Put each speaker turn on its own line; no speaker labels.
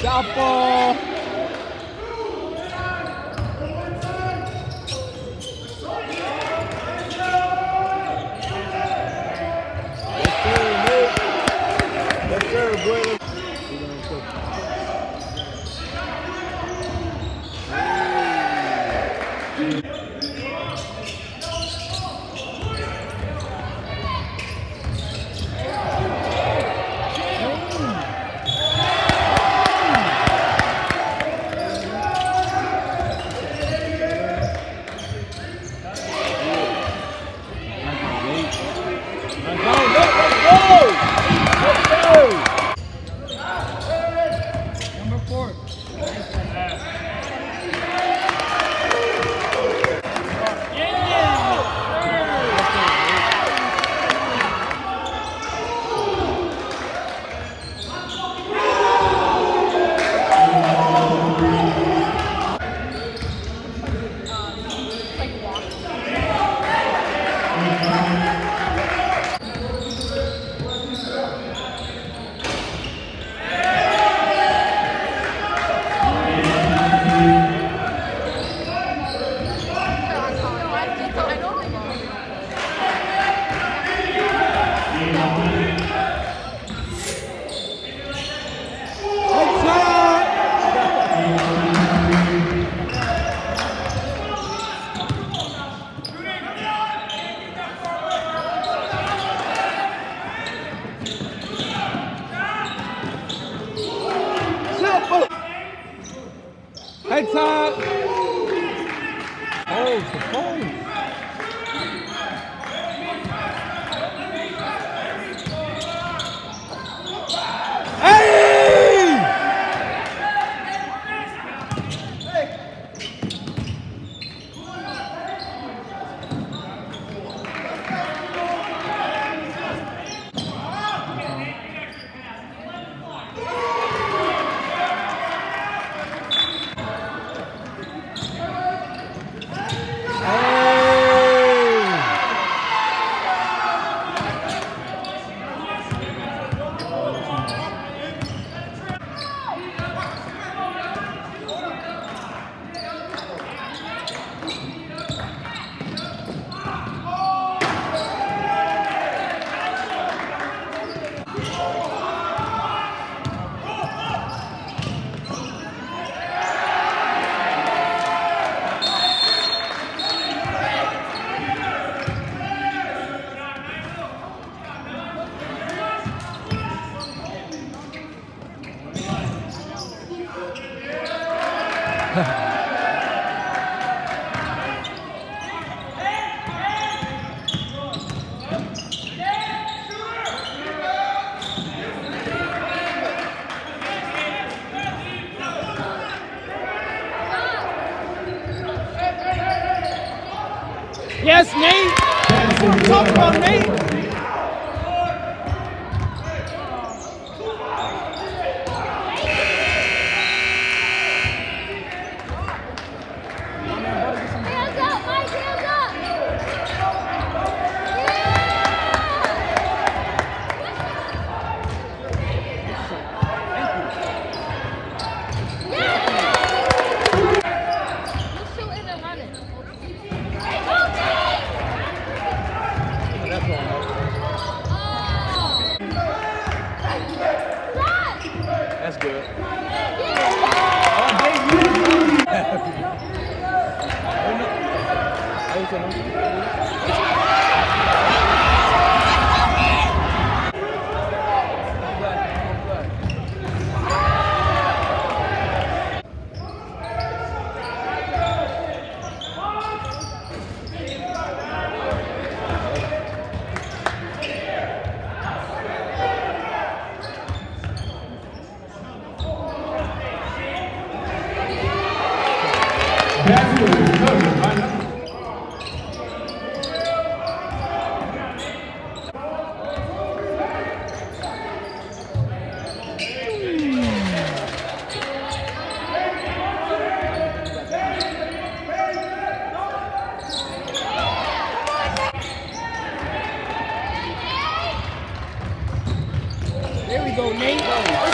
Chapo! Right side. Oh, suppose. yes, Nate. That's about, Nate. Gracias. nem vamos.